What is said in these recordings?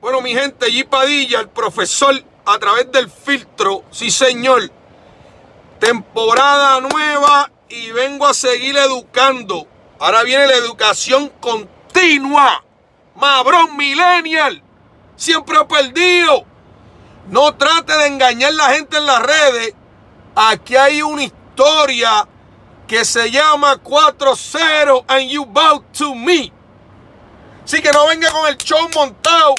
Bueno, mi gente, G. Padilla, el profesor, a través del filtro, sí señor. Temporada nueva y vengo a seguir educando. Ahora viene la educación continua. Mabrón millennial. Siempre ha perdido. No trate de engañar a la gente en las redes. Aquí hay una historia que se llama 4-0 and you bow to me. Así que no venga con el show montado.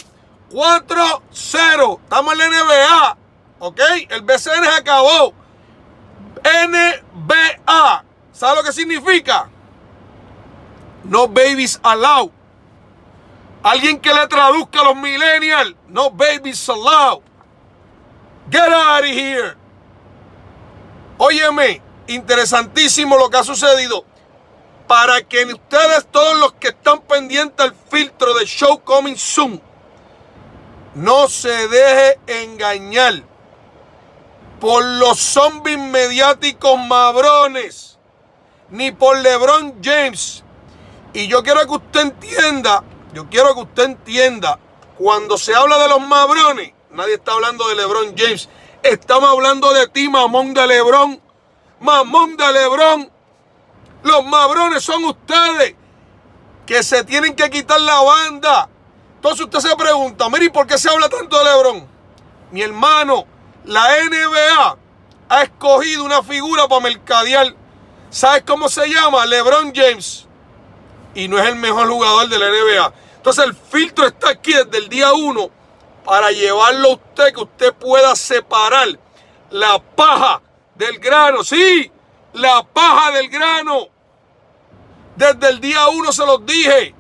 4-0. Estamos en la NBA. ¿Ok? El BCN se acabó. NBA. ¿Sabe lo que significa? No babies allowed. Alguien que le traduzca a los millennials. No babies allowed. Get out of here. Óyeme, interesantísimo lo que ha sucedido. Para que ustedes, todos los que están pendientes al filtro de Show Coming Soon, no se deje engañar por los zombies mediáticos mabrones, ni por LeBron James. Y yo quiero que usted entienda, yo quiero que usted entienda, cuando se habla de los mabrones, nadie está hablando de LeBron James. Estamos hablando de ti, mamón de LeBron. Mamón de LeBron. Los mabrones son ustedes que se tienen que quitar la banda. Entonces usted se pregunta, mire, ¿por qué se habla tanto de LeBron? Mi hermano, la NBA ha escogido una figura para mercadear. ¿Sabes cómo se llama? LeBron James. Y no es el mejor jugador de la NBA. Entonces el filtro está aquí desde el día 1 para llevarlo a usted, que usted pueda separar la paja del grano. Sí, la paja del grano. Desde el día 1 se los dije.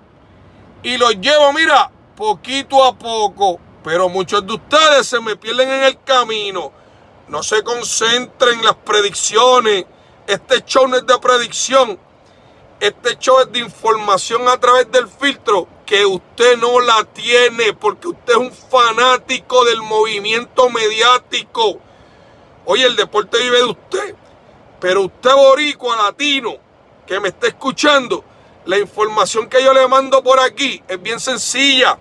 Y los llevo, mira, poquito a poco. Pero muchos de ustedes se me pierden en el camino. No se concentren en las predicciones. Este show no es de predicción. Este show es de información a través del filtro que usted no la tiene porque usted es un fanático del movimiento mediático. Oye, el deporte vive de usted. Pero usted boricua latino que me está escuchando, la información que yo le mando por aquí es bien sencilla.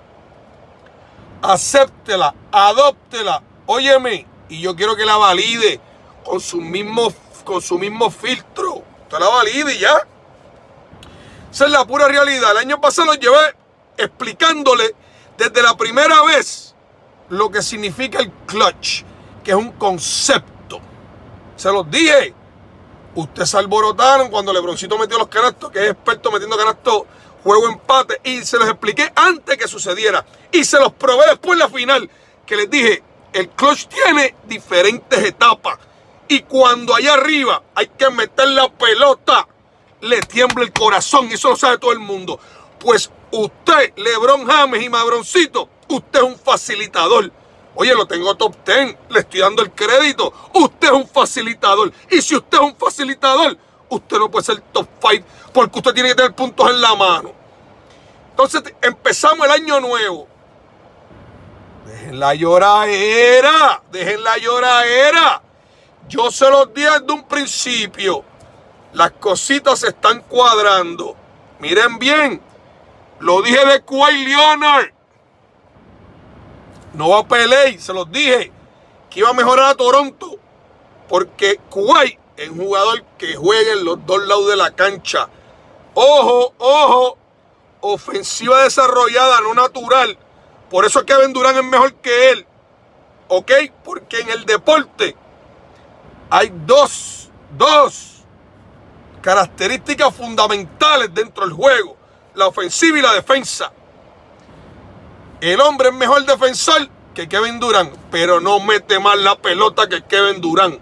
Acéptela, adóptela, óyeme, y yo quiero que la valide con su mismo, con su mismo filtro. Usted la valide y ya. Esa es la pura realidad. El año pasado lo llevé explicándole desde la primera vez lo que significa el clutch, que es un concepto. Se los dije. Ustedes se alborotaron cuando Lebroncito metió los canastos, que es experto metiendo canastos, juego empate, y se los expliqué antes que sucediera. Y se los probé después en la final, que les dije, el clutch tiene diferentes etapas. Y cuando allá arriba hay que meter la pelota, le tiembla el corazón. Y eso lo sabe todo el mundo. Pues usted, Lebron James y Mabroncito, usted es un facilitador. Oye, lo tengo top 10, le estoy dando el crédito. Usted es un facilitador. Y si usted es un facilitador, usted no puede ser top 5 porque usted tiene que tener puntos en la mano. Entonces empezamos el año nuevo. Dejen la lloradera, dejen la lloradera. Yo se los di desde un principio. Las cositas se están cuadrando. Miren bien, lo dije de Kawhi Leonard. No va a pelear, se los dije que iba a mejorar a Toronto. Porque Kuwait es un jugador que juega en los dos lados de la cancha. Ojo, ojo, ofensiva desarrollada, no natural. Por eso Kevin Durant es mejor que él. ¿Ok? Porque en el deporte hay dos, dos características fundamentales dentro del juego. La ofensiva y la defensa. El hombre es mejor defensor que Kevin Durant, pero no mete más la pelota que Kevin Durant.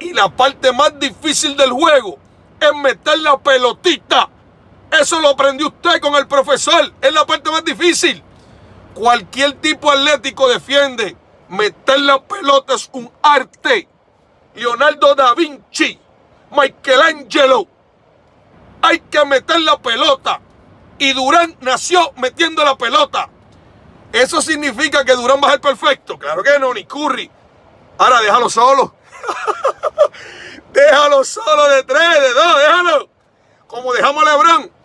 Y la parte más difícil del juego es meter la pelotita. Eso lo aprendió usted con el profesor. Es la parte más difícil. Cualquier tipo atlético defiende. Meter la pelota es un arte. Leonardo da Vinci, Michelangelo. Hay que meter la pelota. Y Durán nació metiendo la pelota. ¿Eso significa que Durán va a ser perfecto? Claro que no, ni Curry. Ahora déjalo solo. déjalo solo de tres, de dos, déjalo. Como dejamos a Lebron.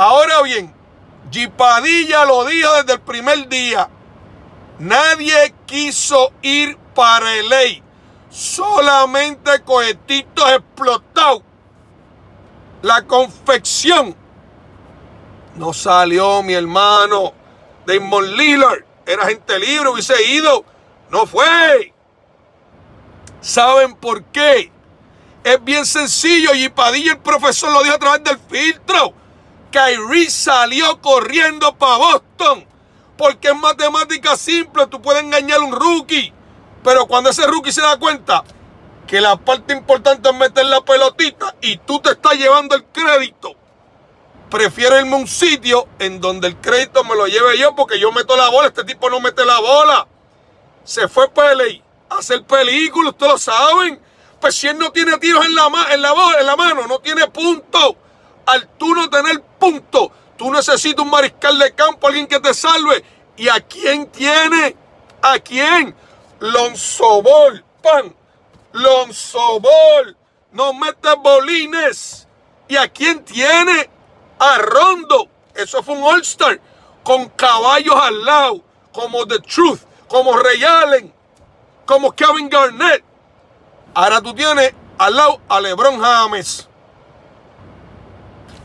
Ahora bien, Gipadilla lo dijo desde el primer día. Nadie quiso ir para el ley. Solamente cohetitos explotados. La confección no salió, mi hermano. Damon Lillard era gente libre, hubiese ido. No fue. ¿Saben por qué? Es bien sencillo. Y Padilla, el profesor, lo dijo a través del filtro. Kyrie salió corriendo para Boston. Porque es matemática simple. Tú puedes engañar a un rookie. Pero cuando ese rookie se da cuenta que la parte importante es meter la pelotita y tú te estás llevando el crédito, prefiero irme a un sitio en donde el crédito me lo lleve yo porque yo meto la bola. Este tipo no mete la bola. Se fue Pele a hacer películas, ustedes lo saben. Pues si él no tiene tiros en la, en la, en la mano, no tiene punto. Al tú no tener punto, tú necesitas un mariscal de campo, alguien que te salve. ¿Y a quién tiene? ¿A quién? Lonzobol, pan. Lonzobol. No mete bolines. ¿Y a quién tiene? A Rondo. Eso fue un All-Star. Con caballos al lado. Como The Truth. Como Ray Allen. Como Kevin Garnett. Ahora tú tienes al lado a LeBron James.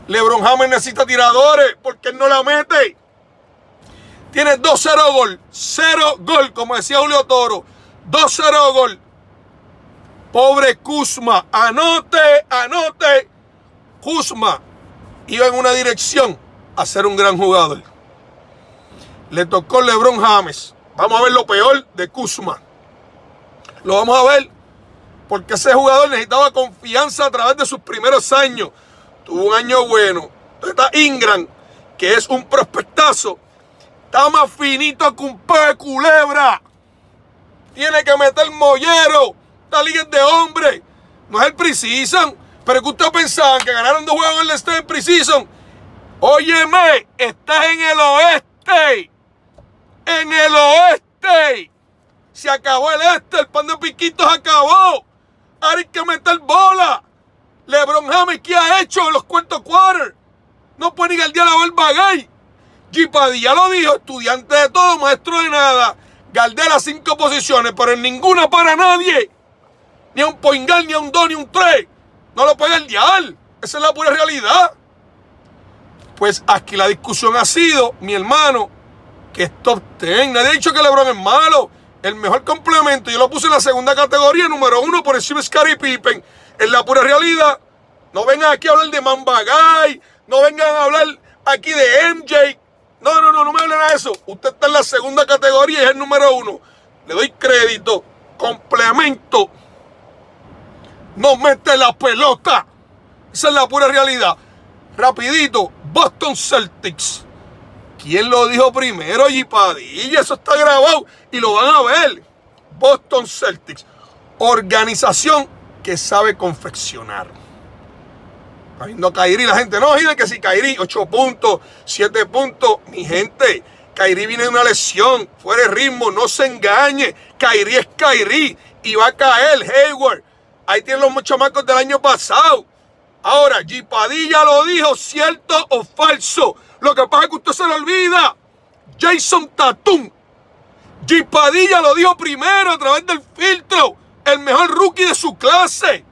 LeBron James necesita tiradores porque él no la mete. Tiene 2-0 gol. 0 gol, como decía Julio Toro. 2-0 gol. Pobre Kuzma. Anote, anote. Kuzma iba en una dirección a ser un gran jugador. Le tocó LeBron James. Vamos a ver lo peor de Kuzma. Lo vamos a ver porque ese jugador necesitaba confianza a través de sus primeros años. Tuvo un año bueno. Está Ingram, que es un prospectazo. Está más finito que un pez de culebra. Tiene que meter mollero. Está liga de hombre. No es el precisan. Pero que ustedes pensaban que ganaron dos juegos en el State en Precision. Óyeme, estás en el oeste. En el oeste. Se acabó el este, el pan de piquitos acabó. Ahora hay que meter bola. LeBron James, ¿qué ha hecho en los cuartos quarters? No puede ni al día la el bagay. Gipadilla lo dijo, estudiante de todo, maestro de nada. Galdera cinco posiciones, pero en ninguna para nadie. Ni a un poingal, ni a un dos, ni un tres. No lo puede dial. Esa es la pura realidad. Pues aquí la discusión ha sido, mi hermano, que es top 10. Nadie ha dicho que LeBron es malo. El mejor complemento, yo lo puse en la segunda categoría, número uno, por encima de Scottie Pippen. Es la pura realidad. No vengan aquí a hablar de Mambagay. No vengan a hablar aquí de MJ. No, no, no, no me hablen de eso. Usted está en la segunda categoría y es el número uno. Le doy crédito. Complemento no mete la pelota. Esa es la pura realidad. Rapidito, Boston Celtics. ¿Quién lo dijo primero? Padilla. Eso está grabado y lo van a ver. Boston Celtics. Organización que sabe confeccionar. Está Kairi, la gente no, imagina que si Kairi, 8 puntos, 7 puntos, mi gente, Kairi viene de una lesión, fuera de ritmo, no se engañe, Kairi es Kairi y va a caer Hayward, Ahí tienen los chamacos del año pasado. Ahora, Gipadilla lo dijo, cierto o falso. Lo que pasa es que usted se lo olvida. Jason Tatum. Gipadilla lo dijo primero a través del filtro. El mejor rookie de su clase.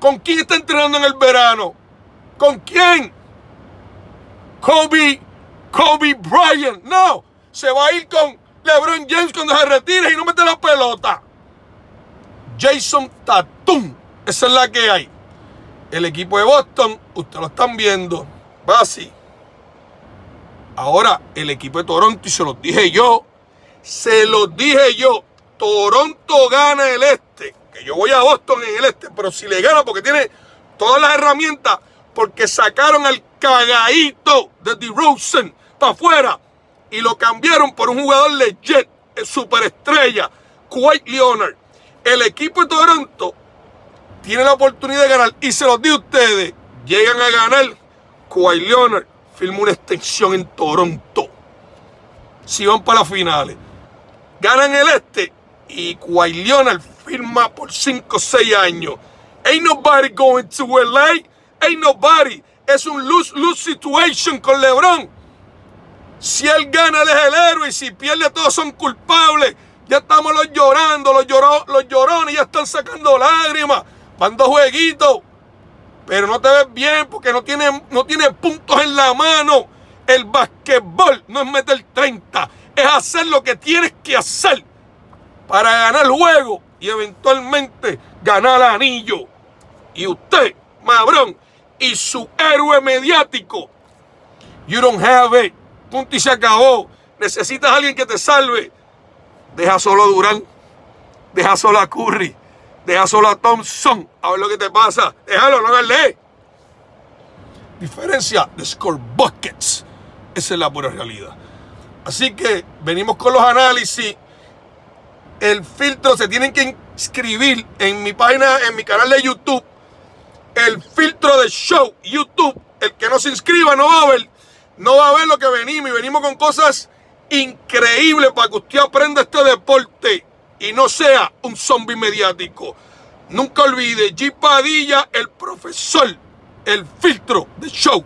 ¿Con quién está entrenando en el verano? ¿Con quién? Kobe, Kobe Bryant. No, se va a ir con LeBron James cuando se retire y no mete la pelota. Jason Tatum. Esa es la que hay. El equipo de Boston, ustedes lo están viendo, va así. Ahora, el equipo de Toronto, y se los dije yo, se los dije yo, Toronto gana el este, que yo voy a Boston en el este, pero si le gana porque tiene todas las herramientas, porque sacaron al cagadito de DeRozan para afuera y lo cambiaron por un jugador legit, superestrella, Kawhi Leonard. El equipo de Toronto tiene la oportunidad de ganar y se los di a ustedes, llegan a ganar, Kawhi Leonard firma una extensión en Toronto. Si van para las finales. Ganan el este y Kawhi Leonard firma por 5 o 6 años. Ain't nobody going to LA. Ain't nobody. Es un lose-lose situation con LeBron. Si él gana, él es el héroe. Y si pierde, todos son culpables. Ya estamos los llorando, los, lloró, los llorones ya están sacando lágrimas. Van dos jueguitos. Pero no te ves bien porque no tiene, no tiene puntos en la mano. El basquetbol no es meter 30. Es hacer lo que tienes que hacer para ganar el juego y eventualmente ganar anillo. Y usted, Mabrón, y su héroe mediático, you don't have it. Punto y se acabó. Necesitas a alguien que te salve. Deja solo a Durán. Deja solo a Curry. Deja solo a Thompson. A ver lo que te pasa. Déjalo, no le Diferencia de score buckets. Esa es la pura realidad. Así que venimos con los análisis. El filtro se tienen que inscribir en mi página, en mi canal de YouTube. El filtro de show YouTube. El que no se inscriba no va a ver no va a ver lo que venimos y venimos con cosas increíbles para que usted aprenda este deporte y no sea un zombie mediático. Nunca olvide, G el profesor, el filtro de show.